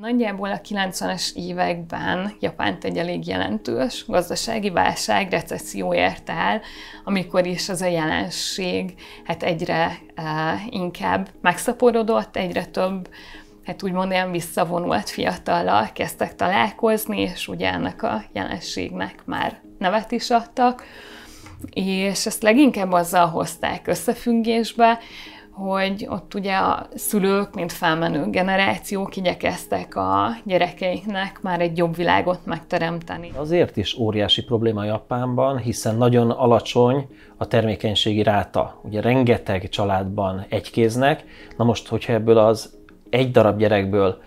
Nagyjából a 90-es években Japánt egy elég jelentős gazdasági válság, recesszió érte el, amikor is az a jelenség hát egyre uh, inkább megszaporodott, egyre több hát úgymond ilyen visszavonult fiatallal kezdtek találkozni, és ugye ennek a jelenségnek már nevet is adtak, és ezt leginkább azzal hozták összefüggésbe, hogy ott ugye a szülők, mint felmenő generációk igyekeztek a gyerekeiknek már egy jobb világot megteremteni. Azért is óriási probléma Japánban, hiszen nagyon alacsony a termékenységi ráta. Ugye rengeteg családban egykéznek, na most, hogyha ebből az egy darab gyerekből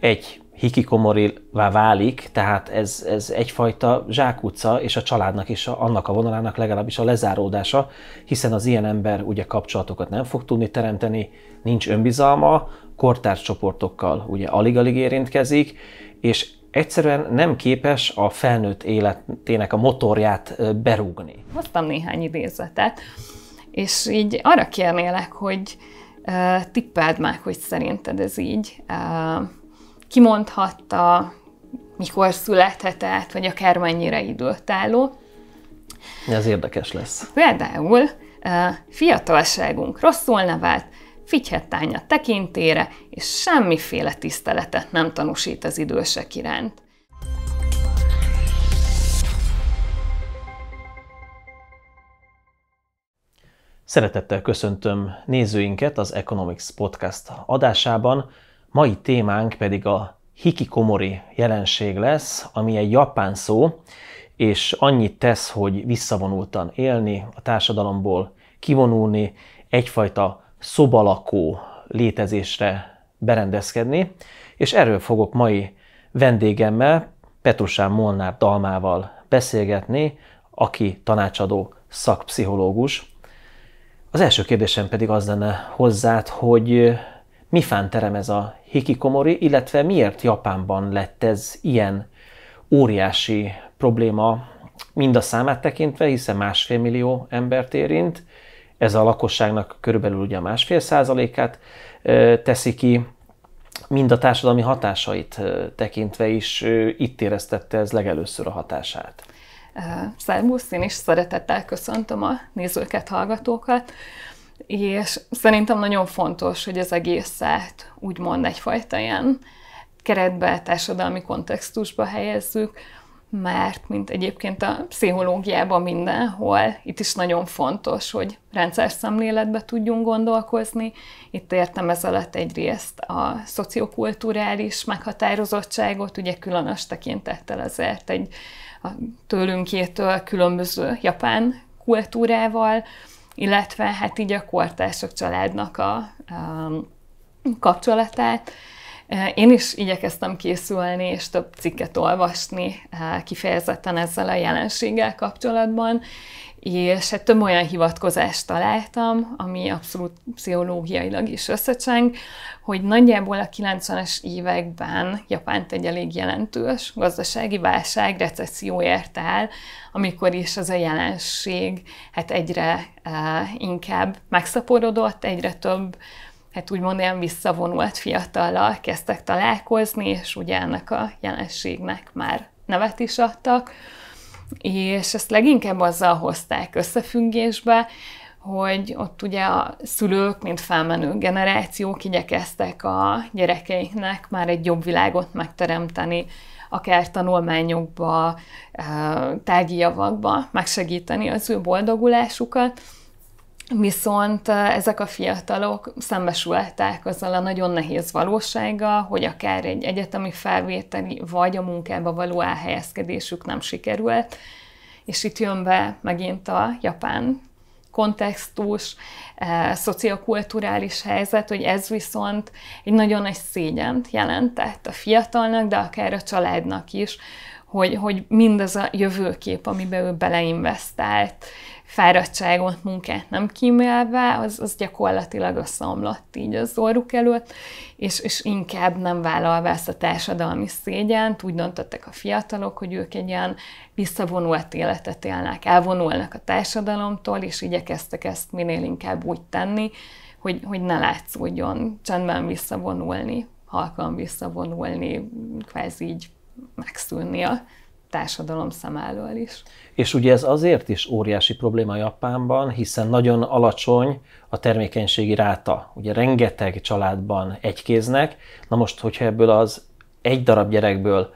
egy hikikomorivá válik, tehát ez, ez egyfajta zsákutca, és a családnak is, a, annak a vonalának legalábbis a lezáródása, hiszen az ilyen ember ugye kapcsolatokat nem fog tudni teremteni, nincs önbizalma, kortárs csoportokkal ugye alig-alig érintkezik, és egyszerűen nem képes a felnőtt életének a motorját berúgni. Hoztam néhány idézetet, és így arra kérnélek, hogy uh, tippeld meg, hogy szerinted ez így uh, kimondhatta, mikor születhetett, vagy akár mennyire időtálló. Ez érdekes lesz. Például fiatalságunk rosszul nevelt, figyhettánya tekintére, és semmiféle tiszteletet nem tanúsít az idősek iránt. Szeretettel köszöntöm nézőinket az Economics Podcast adásában, Mai témánk pedig a hikikomori jelenség lesz, ami egy japán szó, és annyit tesz, hogy visszavonultan élni, a társadalomból kivonulni, egyfajta szobalakó létezésre berendezkedni, és erről fogok mai vendégemmel, Petrusán Molnár Dalmával beszélgetni, aki tanácsadó szakpszichológus. Az első kérdésem pedig az lenne hozzád, hogy mi terem ez a hikikomori, illetve miért Japánban lett ez ilyen óriási probléma, mind a számát tekintve, hiszen másfél millió embert érint, ez a lakosságnak körülbelül ugye a másfél százalékát teszi ki, mind a társadalmi hatásait tekintve is itt éreztette ez legelőször a hatását. Szervusz, én is szeretettel köszöntöm a nézőket, hallgatókat és szerintem nagyon fontos, hogy az egészet úgymond egyfajta ilyen keretbe, társadalmi kontextusba helyezzük, mert mint egyébként a pszichológiában mindenhol, itt is nagyon fontos, hogy rendszer szemléletbe tudjunk gondolkozni. Itt értem ez alatt egyrészt a szociokulturális meghatározottságot, ugye különös tekintettel azért egy a tőlünkétől különböző japán kultúrával, illetve hát így a kortársak családnak a, a kapcsolatát. Én is igyekeztem készülni, és több cikket olvasni kifejezetten ezzel a jelenséggel kapcsolatban, és hát több olyan hivatkozást találtam, ami abszolút pszichológiailag is összecseng, hogy nagyjából a 90-es években Japánt egy elég jelentős gazdasági válság, recesszió érte el, amikor is az a jelenség hát egyre uh, inkább megszaporodott, egyre több hát úgymond ilyen visszavonult fiatallal kezdtek találkozni, és ugye ennek a jelenségnek már nevet is adtak és ezt leginkább azzal hozták összefüggésbe, hogy ott ugye a szülők, mint felmenő generációk igyekeztek a gyerekeiknek már egy jobb világot megteremteni, akár tanulmányokba, tárgyi javakba megsegíteni az ő boldogulásukat, Viszont ezek a fiatalok szembesültek azzal a nagyon nehéz valósággal, hogy akár egy egyetemi felvételi vagy a munkába való elhelyezkedésük nem sikerült, és itt jön be megint a japán kontextus, e, szociokulturális helyzet, hogy ez viszont egy nagyon nagy szégyent jelentett a fiatalnak, de akár a családnak is, hogy, hogy mindaz a jövőkép, amiben ő beleinvestált, fáradtságot, munkát nem kímélve, az, az gyakorlatilag összeomlott így az orruk előtt, és, és inkább nem vállalva ezt a társadalmi szégyent, úgy döntöttek a fiatalok, hogy ők egy ilyen visszavonult életet élnek, elvonulnak a társadalomtól, és igyekeztek ezt minél inkább úgy tenni, hogy, hogy ne látszódjon csendben visszavonulni halkan visszavonulni, kvázi így megszűnni a társadalom szemállól is. És ugye ez azért is óriási probléma Japánban, hiszen nagyon alacsony a termékenységi ráta. Ugye rengeteg családban egykéznek, na most, hogyha ebből az egy darab gyerekből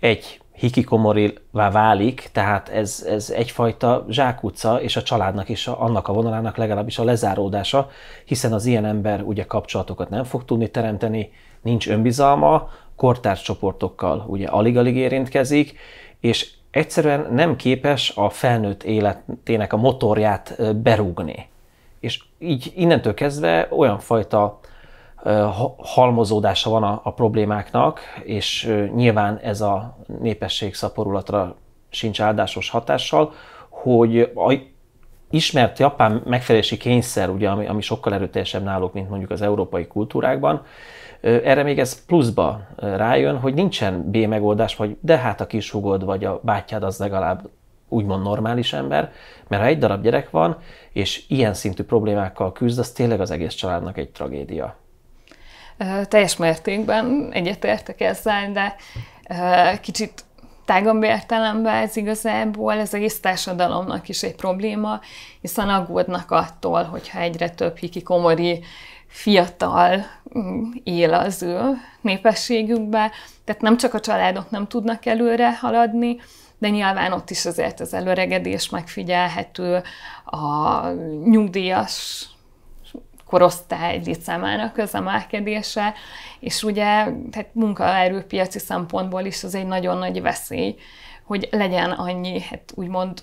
egy hikikomorivá válik, tehát ez, ez egyfajta zsákutca, és a családnak és a, annak a vonalának legalábbis a lezáródása, hiszen az ilyen ember ugye kapcsolatokat nem fog tudni teremteni, nincs önbizalma, kortárs csoportokkal ugye alig-alig érintkezik, és egyszerűen nem képes a felnőtt életének a motorját berúgni. És így innentől kezdve olyan fajta halmozódása van a, a problémáknak, és nyilván ez a népesség szaporulatra sincs áldásos hatással, hogy a ismert japán megfelelési kényszer, ugye, ami, ami sokkal erőteljesebb náluk, mint mondjuk az európai kultúrákban, erre még ez pluszba rájön, hogy nincsen B megoldás, vagy de hát a kisugod vagy a bátyád az legalább úgymond normális ember, mert ha egy darab gyerek van, és ilyen szintű problémákkal küzd, az tényleg az egész családnak egy tragédia. Teljes mértékben egyetértek ezzel, de kicsit tágabb értelemben ez igazából ez egész társadalomnak is egy probléma, hiszen aggódnak attól, hogyha egyre több hikikomori fiatal mm, él az ő népességükbe, tehát nem csak a családok nem tudnak előre haladni, de nyilván ott is azért az előregedés megfigyelhető, a nyugdíjas korosztály létszámának az emelkedése, és ugye tehát munkaerőpiaci szempontból is az egy nagyon nagy veszély, hogy legyen annyi, hát úgymond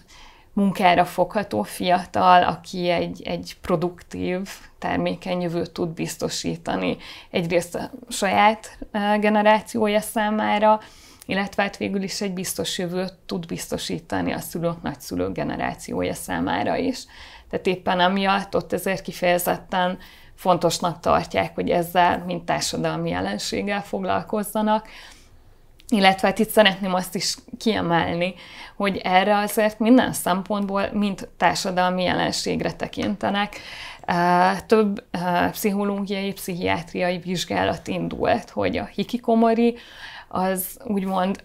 munkára fogható fiatal, aki egy, egy produktív, termékeny jövőt tud biztosítani egyrészt a saját generációja számára, illetve hát végül is egy biztos jövőt tud biztosítani a szülők, nagyszülők generációja számára is. Tehát éppen amiatt ott ezért kifejezetten fontosnak tartják, hogy ezzel, mint társadalmi jelenséggel foglalkozzanak, illetve hát itt szeretném azt is kiemelni, hogy erre azért minden szempontból mind társadalmi jelenségre tekintenek. Több pszichológiai, pszichiátriai vizsgálat indult, hogy a hikikomori az úgymond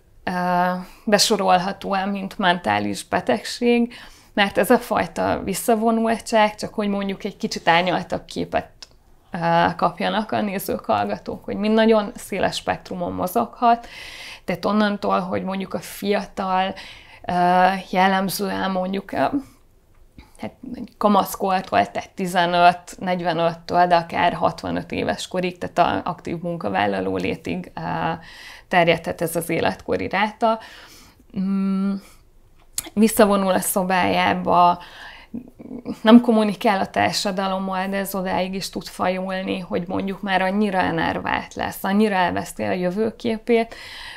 besorolható el, mint mentális betegség, mert ez a fajta visszavonultság, csak hogy mondjuk egy kicsit árnyaltabb képet kapjanak a nézők, hallgatók, hogy mind nagyon széles spektrumon mozoghat, tehát onnantól, hogy mondjuk a fiatal jellemzően mondjuk hát kamaszkortól, tehát 15-45-től, de akár 65 éves korig, tehát a aktív munkavállaló létig terjedhet ez az életkori ráta. Mm, visszavonul a szobájába, nem kommunikál a társadalommal, de ez odáig is tud fajulni, hogy mondjuk már annyira enervált lesz, annyira elveszti a jövőképét,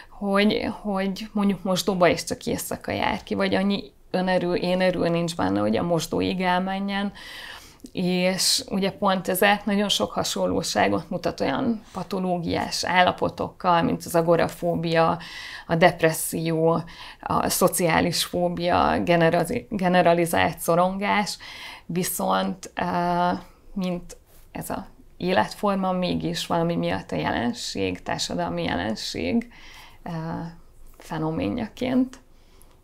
hogy, hogy mondjuk mosdóba is csak éjszaka jár ki, vagy annyi önerő, én erő nincs benne, hogy a mosdóig elmenjen, és ugye pont ezek nagyon sok hasonlóságot mutat olyan patológiás állapotokkal, mint az agorafóbia, a depresszió, a szociális fóbia, generalizált szorongás, viszont mint ez a életforma mégis valami miatt a jelenség, társadalmi jelenség fenoménjaként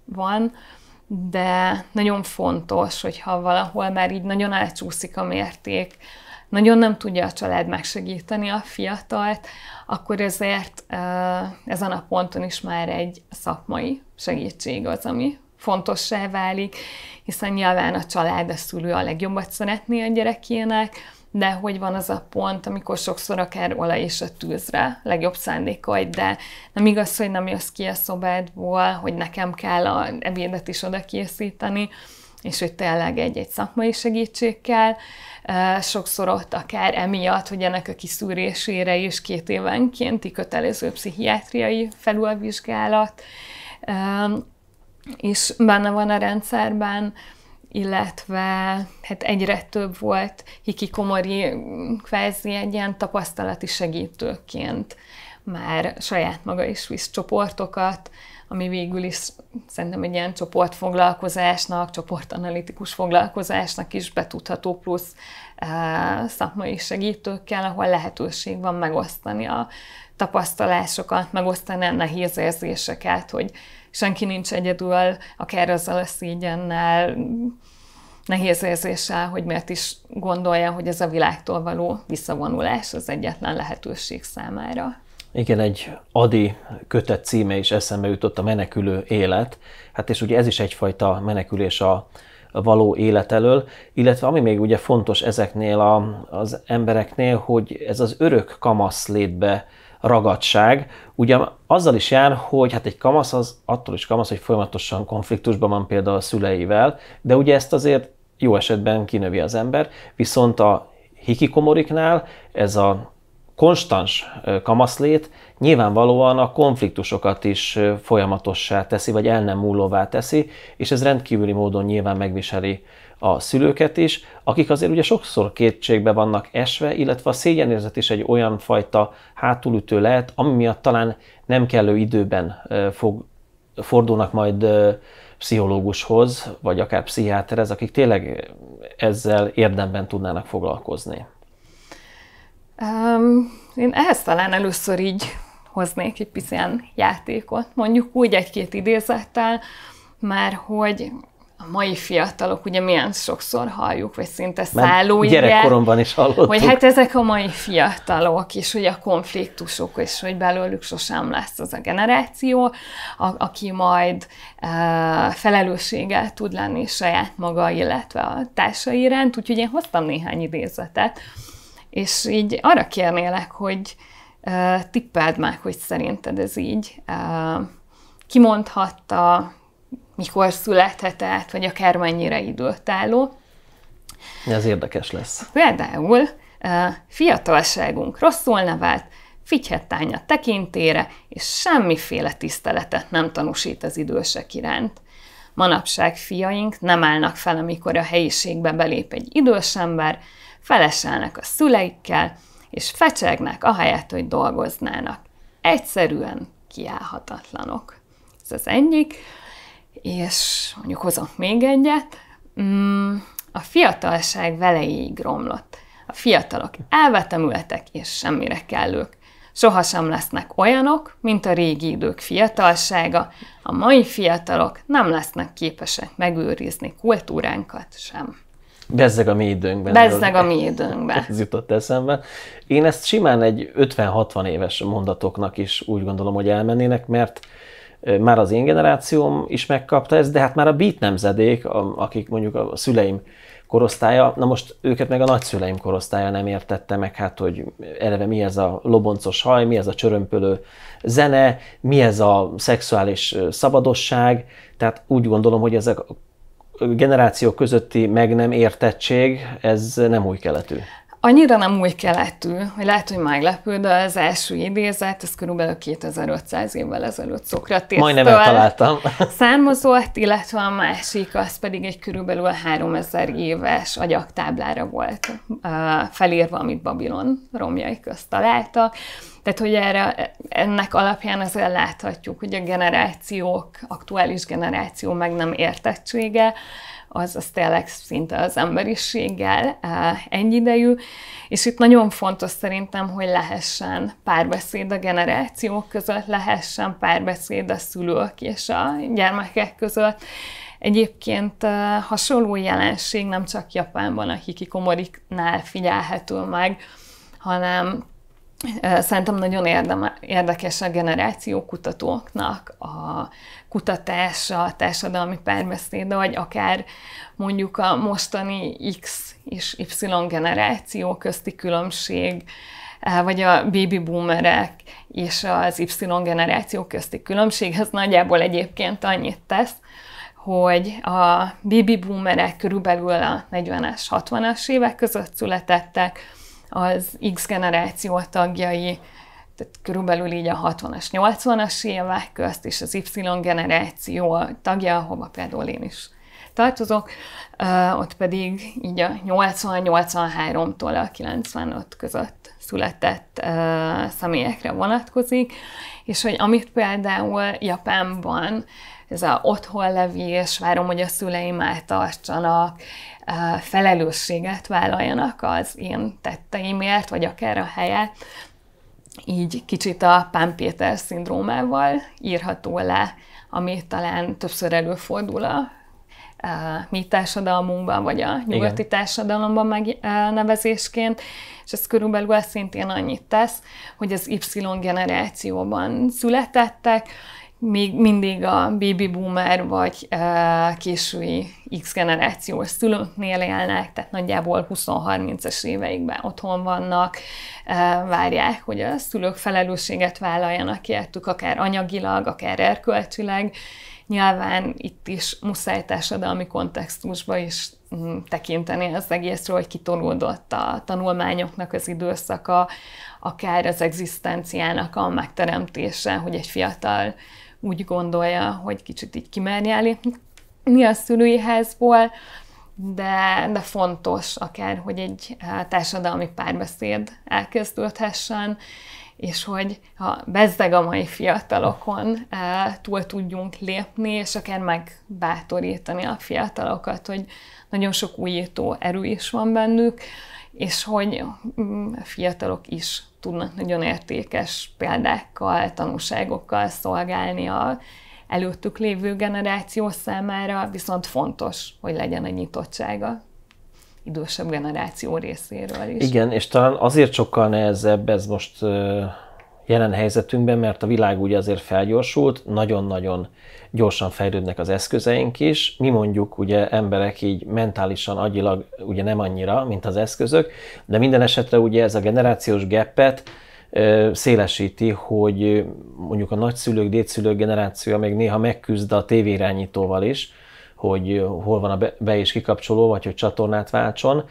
van de nagyon fontos, hogyha valahol már így nagyon elcsúszik a mérték, nagyon nem tudja a család megsegíteni a fiatalt, akkor ezért ezen a ponton is már egy szakmai segítség az, ami fontossá válik, hiszen nyilván a család, a szülő a legjobbat szeretné a gyerekének, de hogy van az a pont, amikor sokszor akár olaj és a tűzre, legjobb szándékot, de nem igaz, hogy nem jössz ki a szobádból, hogy nekem kell a ebédet is oda készíteni, és hogy tényleg egy-egy szakmai segítség kell. Sokszor ott akár emiatt, hogy ennek a kiszűrésére is két évenkénti kötelező pszichiátriai felülvizsgálat, és benne van a rendszerben, illetve hát egyre több volt hikikomori kvázi egy ilyen tapasztalati segítőként már saját maga is visz csoportokat, ami végül is szerintem egy ilyen csoportfoglalkozásnak, csoportanalitikus foglalkozásnak is betudható plusz uh, szakmai segítőkkel, ahol lehetőség van megosztani a tapasztalásokat, megosztani a nehéz érzéseket, hogy senki nincs egyedül, akár azzal a szígyennel, nehéz érzéssel, hogy miért is gondolja, hogy ez a világtól való visszavonulás az egyetlen lehetőség számára. Igen, egy Adi kötet címe is eszembe jutott, a menekülő élet. Hát és ugye ez is egyfajta menekülés a, való élet elől, illetve ami még ugye fontos ezeknél a, az embereknél, hogy ez az örök kamasz létbe ragadság, ugye azzal is jár, hogy hát egy kamasz az attól is kamasz, hogy folyamatosan konfliktusban van például a szüleivel, de ugye ezt azért jó esetben kinövi az ember, viszont a hikikomoriknál ez a konstans kamaszlét nyilvánvalóan a konfliktusokat is folyamatossá teszi, vagy el nem múlóvá teszi, és ez rendkívüli módon nyilván megviseli a szülőket is, akik azért ugye sokszor kétségbe vannak esve, illetve a szégyenérzet is egy olyan fajta hátulütő lehet, ami miatt talán nem kellő időben fog, fordulnak majd pszichológushoz, vagy akár pszichiáterhez, akik tényleg ezzel érdemben tudnának foglalkozni. Um, én ehhez talán először így hoznék egy pici játékot, mondjuk úgy egy-két idézettel, mert hogy a mai fiatalok, ugye milyen sokszor halljuk, vagy szinte szálló gyerekkoromban is hallottuk. Hogy hát ezek a mai fiatalok, és hogy a konfliktusok, és hogy belőlük sosem lesz az a generáció, a, aki majd e, felelősséggel tud lenni saját maga, illetve a társai iránt, úgyhogy én hoztam néhány idézetet, és így arra kérnélek, hogy uh, tippeld meg, hogy szerinted ez így uh, kimondhatta, mikor születhetett, vagy akár mennyire időtálló. Ez érdekes lesz. Például fiatalságunk rosszul nevelt, figyhettánya tekintére, és semmiféle tiszteletet nem tanúsít az idősek iránt. Manapság fiaink nem állnak fel, amikor a helyiségbe belép egy idős ember, feleselnek a szüleikkel, és fecsegnek ahelyett, hogy dolgoznának. Egyszerűen kiállhatatlanok. Ez az egyik, és mondjuk hozok még egyet. Mm, a fiatalság velejéig romlott. A fiatalok elvetemültek, és semmire kellők. Sohasem lesznek olyanok, mint a régi idők fiatalsága. A mai fiatalok nem lesznek képesek megőrizni kultúránkat sem. Bezzeg a mi időnkben. Bezzeg a mi időnkben. Ez jutott eszembe. Én ezt simán egy 50-60 éves mondatoknak is úgy gondolom, hogy elmennének, mert már az én generációm is megkapta ezt, de hát már a beat nemzedék, akik mondjuk a szüleim korosztálya, na most őket meg a nagyszüleim korosztálya nem értette meg, hát hogy eleve mi ez a loboncos haj, mi ez a csörömpölő zene, mi ez a szexuális szabadosság, tehát úgy gondolom, hogy ezek generációk közötti meg nem értettség, ez nem új keletű. Annyira nem új keletű, hogy lehet, hogy meglepő, de az első idézet, ez körülbelül 2500 évvel ezelőtt Szokratésztől Majdnem eltaláltam. származott, illetve a másik, az pedig egy körülbelül 3000 éves agyaktáblára volt felírva, amit Babilon romjai közt találtak. Tehát, hogy erre, ennek alapján azért láthatjuk, hogy a generációk, aktuális generáció meg nem értettsége, az, az tényleg szinte az emberiséggel ennyi idejű, és itt nagyon fontos szerintem, hogy lehessen párbeszéd a generációk között, lehessen párbeszéd a szülők és a gyermekek között. Egyébként hasonló jelenség nem csak Japánban a hikikomoriknál figyelhető meg, hanem Szerintem nagyon érdekes a generációkutatóknak a kutatása, a társadalmi párbeszéd, vagy akár mondjuk a mostani X és Y generáció közti különbség, vagy a baby boomerek és az Y generáció közti különbség, ez nagyjából egyébként annyit tesz, hogy a baby boomerek körülbelül a 40-es, 60-as évek között születettek, az X generáció tagjai, tehát körülbelül így a 60-as, 80-as évek közt, és az Y generáció tagja, ahova például én is tartozok, ott pedig így a 80-83-tól a 95 között született személyekre vonatkozik, és hogy amit például Japánban ez a otthonlevés, várom, hogy a szüleim eltartsanak, felelősséget vállaljanak az én tetteimért, vagy akár a helyet, így kicsit a Pán Péter szindrómával írható le, ami talán többször előfordul a mi társadalmunkban, vagy a nyugati Igen. társadalomban megnevezésként, és ez körülbelül szintén annyit tesz, hogy az Y generációban születettek, még mindig a baby boomer vagy késői X generációs szülőknél élnek, tehát nagyjából 20-30-as éveikben otthon vannak, várják, hogy a szülők felelősséget vállaljanak értük, akár anyagilag, akár erkölcsileg. Nyilván itt is muszáj társadalmi kontextusba is mm, tekinteni az egészről, hogy kitolódott a tanulmányoknak az időszaka, akár az egzisztenciának a megteremtése, hogy egy fiatal úgy gondolja, hogy kicsit így kimerje lépni a szülői házból, de, de fontos akár, hogy egy eh, társadalmi párbeszéd elkezdődhessen, és hogy ha bezzeg a mai fiatalokon eh, túl tudjunk lépni, és akár megbátorítani a fiatalokat, hogy nagyon sok újító erő is van bennük, és hogy mm, a fiatalok is tudnak nagyon értékes példákkal, tanúságokkal szolgálni a előttük lévő generáció számára, viszont fontos, hogy legyen a nyitottsága idősebb generáció részéről is. Igen, és talán azért sokkal nehezebb ez most jelen helyzetünkben, mert a világ ugye azért felgyorsult, nagyon-nagyon gyorsan fejlődnek az eszközeink is. Mi mondjuk ugye emberek így mentálisan, agyilag ugye nem annyira, mint az eszközök, de minden esetre ugye ez a generációs geppet szélesíti, hogy mondjuk a nagyszülők, dédszülők generációja még néha megküzd a tévérányítóval is, hogy hol van a be- és kikapcsoló, vagy hogy csatornát váltson,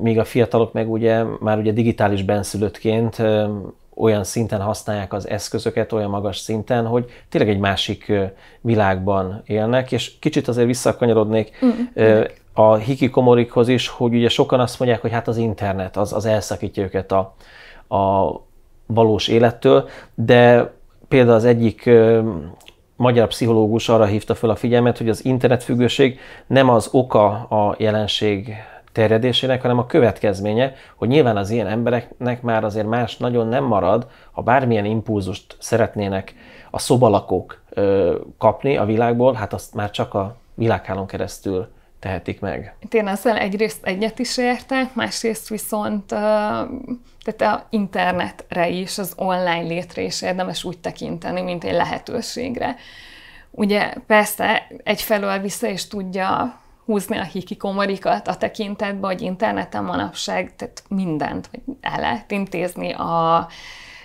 míg a fiatalok meg ugye már ugye digitális benszülöttként olyan szinten használják az eszközöket, olyan magas szinten, hogy tényleg egy másik világban élnek, és kicsit azért visszakanyarodnék mm. a hikikomorikhoz is, hogy ugye sokan azt mondják, hogy hát az internet, az, az elszakítja őket a, a valós élettől, de például az egyik magyar pszichológus arra hívta fel a figyelmet, hogy az internetfüggőség nem az oka a jelenség terjedésének, hanem a következménye, hogy nyilván az ilyen embereknek már azért más nagyon nem marad, ha bármilyen impulzust szeretnének a szobalakók ö, kapni a világból, hát azt már csak a világhálón keresztül tehetik meg. Én ezzel egyrészt egyet is értek, másrészt viszont tehát a internetre is, az online létre is érdemes úgy tekinteni, mint egy lehetőségre. Ugye persze egyfelől vissza is tudja húzni a hikikomorikat a tekintetben, hogy interneten manapság tehát mindent hogy el lehet intézni a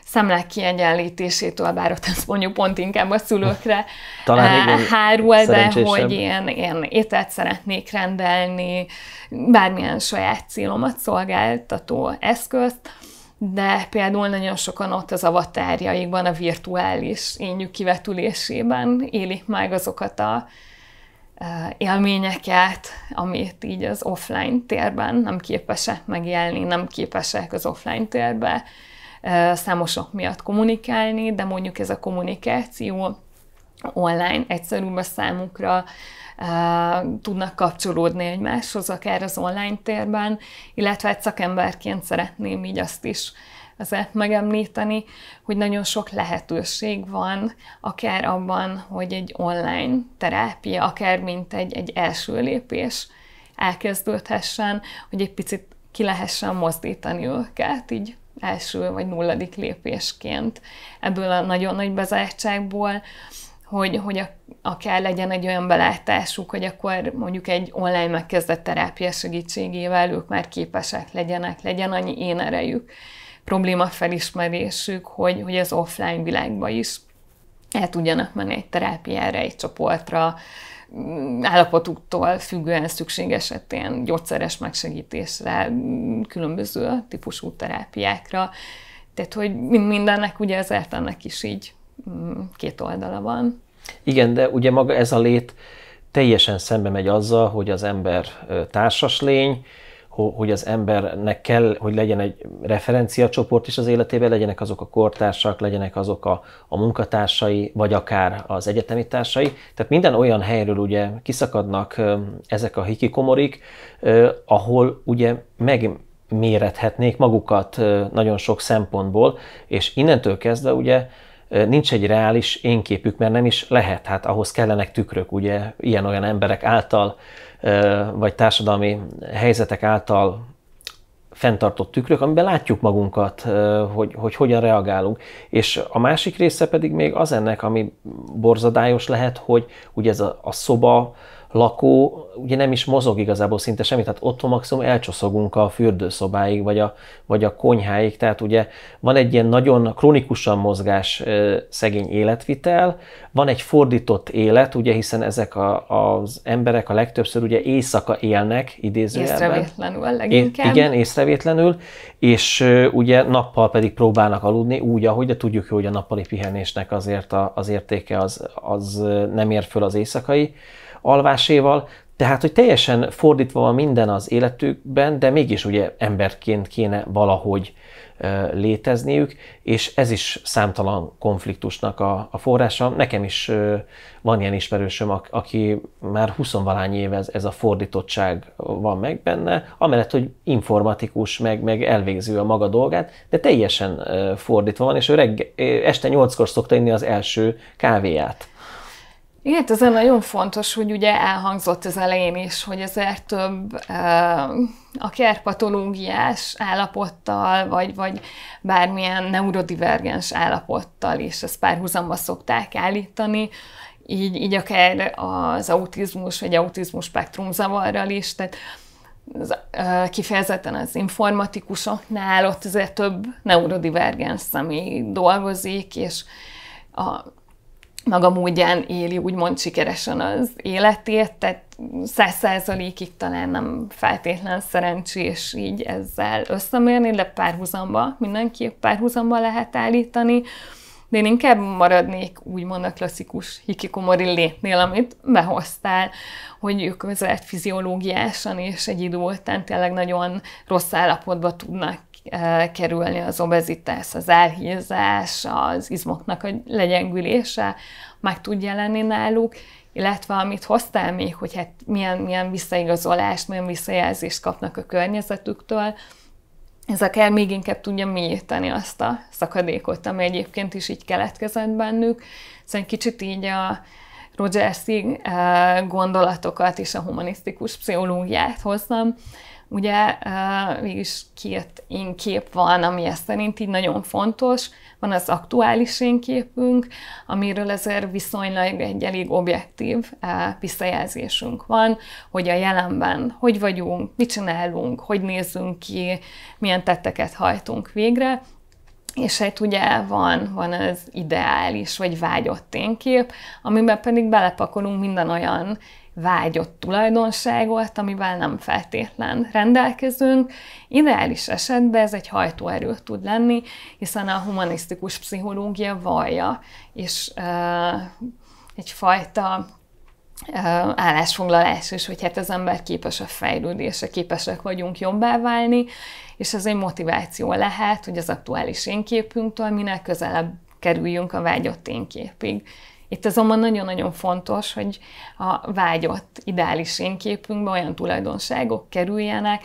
szemlek kiegyenlítésétől, bár ott ezt mondjuk pont inkább a szülőkre. Talán eh, hárul, de hogy én, én ételt szeretnék rendelni, bármilyen saját célomat szolgáltató eszközt, de például nagyon sokan ott az avatárjaikban, a virtuális énjük kivetülésében élik meg azokat a élményeket, amit így az offline térben nem képesek megélni, nem képesek az offline térbe számosok miatt kommunikálni, de mondjuk ez a kommunikáció online egyszerűbb a számukra, tudnak kapcsolódni egymáshoz, akár az online térben, illetve egy szakemberként szeretném így azt is azért megemlíteni, hogy nagyon sok lehetőség van, akár abban, hogy egy online terápia, akár mint egy, egy első lépés elkezdődhessen, hogy egy picit ki lehessen mozdítani őket, így első vagy nulladik lépésként. Ebből a nagyon nagy bezártságból, hogy, hogy akár legyen egy olyan belátásuk, hogy akkor mondjuk egy online megkezdett terápia segítségével ők már képesek legyenek, legyen annyi én erejük, probléma felismerésük, hogy, hogy az offline világban is el tudjanak menni egy terápiára, egy csoportra, állapotuktól függően szükség esetén gyógyszeres megsegítésre, különböző típusú terápiákra. Tehát, hogy mindennek ugye ezért ennek is így mm, két oldala van. Igen, de ugye maga ez a lét teljesen szembe megy azzal, hogy az ember társas lény, hogy az embernek kell, hogy legyen egy referenciacsoport is az életében, legyenek azok a kortársak, legyenek azok a, a munkatársai, vagy akár az egyetemi társai. Tehát minden olyan helyről ugye kiszakadnak ezek a hikikomorik, ahol ugye megmérethetnék magukat nagyon sok szempontból, és innentől kezdve ugye nincs egy reális énképük, mert nem is lehet, hát ahhoz kellenek tükrök, ugye ilyen-olyan emberek által, vagy társadalmi helyzetek által fenntartott tükrök, amiben látjuk magunkat, hogy, hogy hogyan reagálunk. És a másik része pedig még az ennek, ami borzadályos lehet, hogy ugye ez a, a szoba, lakó ugye nem is mozog igazából szinte semmit, tehát otthon maximum elcsoszogunk a fürdőszobáig, vagy a, vagy a konyháig, tehát ugye van egy ilyen nagyon kronikusan mozgás szegény életvitel, van egy fordított élet, ugye hiszen ezek a, az emberek a legtöbbször ugye éjszaka élnek, idézőjelben. Észrevétlenül leginkább. igen, észrevétlenül, és ugye nappal pedig próbálnak aludni úgy, ahogy, de tudjuk, hogy a nappali pihenésnek azért a, az értéke az, az nem ér föl az éjszakai alváséval, tehát, hogy teljesen fordítva van minden az életükben, de mégis ugye emberként kéne valahogy létezniük, és ez is számtalan konfliktusnak a, a forrása. Nekem is van ilyen ismerősöm, aki már 20 valány éve ez, ez a fordítottság van meg benne, amellett, hogy informatikus, meg, meg elvégző a maga dolgát, de teljesen fordítva van, és ő regge, este 8-kor szokta inni az első kávéját. Igen, ez nagyon fontos, hogy ugye elhangzott az elején is, hogy ezért több a kerpatológiás állapottal, vagy, vagy bármilyen neurodivergens állapottal is ezt párhuzamba szokták állítani, így, így akár az autizmus, vagy autizmus spektrum zavarral is, tehát az, kifejezetten az informatikusoknál ott azért több neurodivergens személy dolgozik, és a maga módján éli úgymond sikeresen az életét, tehát száz százalékig talán nem feltétlen szerencsés így ezzel összemérni, de párhuzamba, mindenki párhuzamba lehet állítani. De én inkább maradnék úgymond a klasszikus hikikomori létnél, amit behoztál, hogy ők azért fiziológiásan és egy idő után tényleg nagyon rossz állapotba tudnak kerülni az obezitás, az elhízás, az izmoknak a legyengülése meg tud jelenni náluk, illetve amit hoztál még, hogy hát milyen, milyen visszaigazolást, milyen visszajelzést kapnak a környezetüktől, ez akár még inkább tudja mélyíteni azt a szakadékot, ami egyébként is így keletkezett bennük. Szóval kicsit így a Rogersi gondolatokat és a humanisztikus pszichológiát hozzam, Ugye mégis két énkép van, ami ezt szerint így nagyon fontos. Van az aktuális énképünk, amiről ezért viszonylag egy elég objektív visszajelzésünk van, hogy a jelenben hogy vagyunk, mit csinálunk, hogy nézzünk ki, milyen tetteket hajtunk végre, és hát ugye van, van az ideális vagy vágyott énkép, amiben pedig belepakolunk minden olyan vágyott tulajdonságot, amivel nem feltétlen rendelkezünk. Ideális esetben ez egy hajtóerő tud lenni, hiszen a humanisztikus pszichológia vallja, és uh, egyfajta állásfoglalás is, hogy hát az ember képes a fejlődésre, képesek vagyunk jobbá válni, és ez egy motiváció lehet, hogy az aktuális énképünktől minél közelebb kerüljünk a vágyott énképig. Itt azonban nagyon-nagyon fontos, hogy a vágyott ideális énképünkbe olyan tulajdonságok kerüljenek,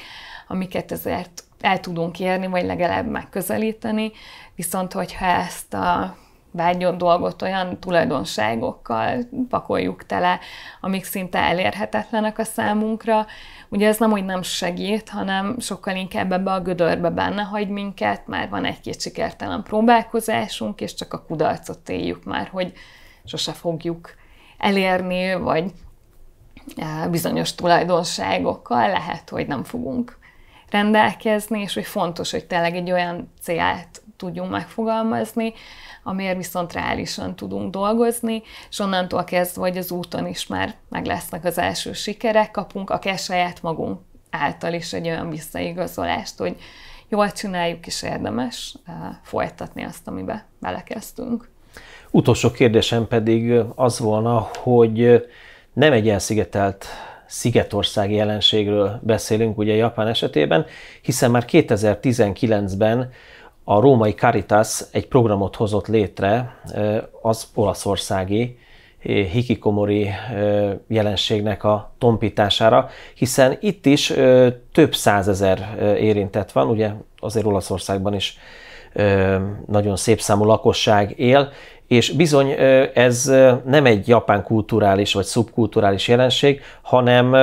amiket ezért el tudunk érni, vagy legalább megközelíteni, viszont hogyha ezt a vágyott dolgot olyan tulajdonságokkal pakoljuk tele, amik szinte elérhetetlenek a számunkra, ugye ez nem, hogy nem segít, hanem sokkal inkább ebbe a gödörbe benne hagy minket, már van egy-két sikertelen próbálkozásunk, és csak a kudarcot éljük már, hogy sose fogjuk elérni, vagy e, bizonyos tulajdonságokkal lehet, hogy nem fogunk rendelkezni, és hogy fontos, hogy tényleg egy olyan célt tudjunk megfogalmazni, amiért viszont reálisan tudunk dolgozni, és onnantól kezdve, hogy az úton is már meg lesznek az első sikerek, kapunk akár saját magunk által is egy olyan visszaigazolást, hogy jól csináljuk, és érdemes e, folytatni azt, amibe belekezdtünk. Utolsó kérdésem pedig az volna, hogy nem egy elszigetelt szigetországi jelenségről beszélünk ugye Japán esetében, hiszen már 2019-ben a római Caritas egy programot hozott létre az olaszországi hikikomori jelenségnek a tompítására, hiszen itt is több százezer érintett van, ugye azért Olaszországban is nagyon szép számú lakosság él, és bizony ez nem egy japán kulturális vagy szubkulturális jelenség, hanem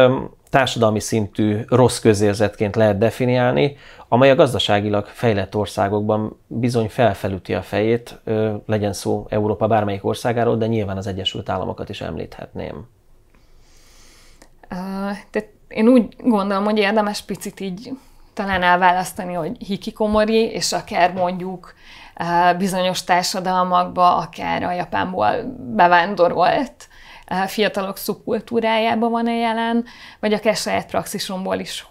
társadalmi szintű rossz közérzetként lehet definiálni, amely a gazdaságilag fejlett országokban bizony felfelüti a fejét, legyen szó Európa bármelyik országáról, de nyilván az Egyesült Államokat is említhetném. Uh, tehát én úgy gondolom, hogy érdemes picit így talán elválasztani, hogy hikikomori, és akár mondjuk bizonyos társadalmakba, akár a Japánból bevándorolt fiatalok szubkultúrájában van-e jelen, vagy akár saját praxisomból is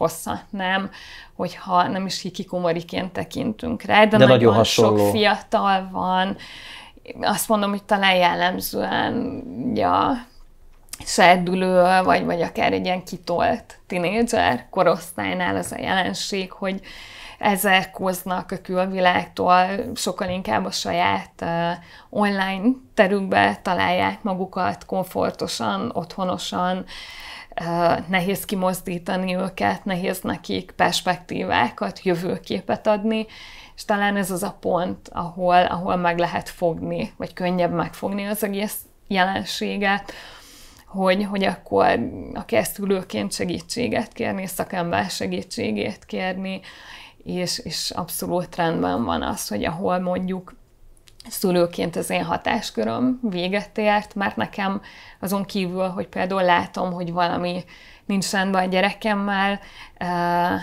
nem, hogyha nem is hikikomoriként tekintünk rá, de, de nagyon, nagyon sok fiatal van. Azt mondom, hogy talán jellemzően ja, serdülő, vagy, vagy akár egy ilyen kitolt tinédzser korosztálynál az a jelenség, hogy ezerkoznak a külvilágtól, sokkal inkább a saját uh, online terükbe találják magukat komfortosan, otthonosan, uh, nehéz kimozdítani őket, nehéz nekik perspektívákat, jövőképet adni, és talán ez az a pont, ahol, ahol meg lehet fogni, vagy könnyebb megfogni az egész jelenséget, hogy, hogy akkor a kezdülőként segítséget kérni, szakember segítségét kérni, és, és abszolút rendben van az, hogy ahol mondjuk szülőként az én hatásköröm véget ért, mert nekem azon kívül, hogy például látom, hogy valami nincs rendben a gyerekemmel,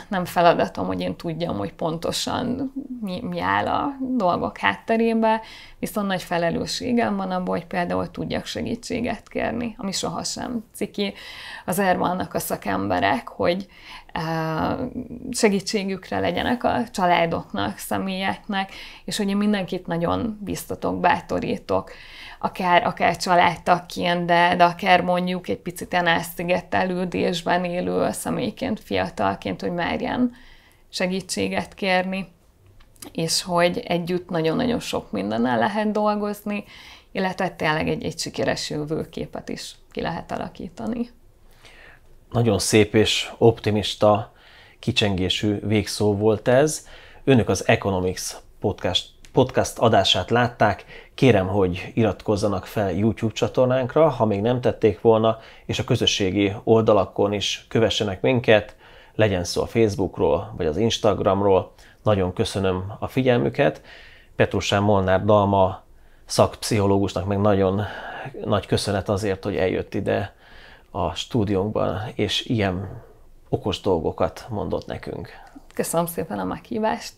nem feladatom, hogy én tudjam, hogy pontosan mi, mi áll a dolgok hátterébe, viszont nagy felelősségem van abban, hogy például tudjak segítséget kérni, ami sohasem ciki. Azért vannak a szakemberek, hogy segítségükre legyenek a családoknak, személyeknek, és hogy én mindenkit nagyon biztatok, bátorítok, akár, akár családtagként, de, de akár mondjuk egy picit ilyen elszigetelődésben élő személyként, fiatalként, hogy merjen segítséget kérni, és hogy együtt nagyon-nagyon sok mindennel lehet dolgozni, illetve tényleg egy, egy sikeres jövőképet is ki lehet alakítani. Nagyon szép és optimista kicsengésű végszó volt ez. Önök az Economics podcast, podcast adását látták. Kérem, hogy iratkozzanak fel YouTube csatornánkra, ha még nem tették volna, és a közösségi oldalakon is kövessenek minket, legyen szó a Facebookról vagy az Instagramról. Nagyon köszönöm a figyelmüket. Petrusán Molnár Dalma szakpszichológusnak meg nagyon nagy köszönet azért, hogy eljött ide a stúdiónkban, és ilyen okos dolgokat mondott nekünk. Köszönöm szépen a meghívást!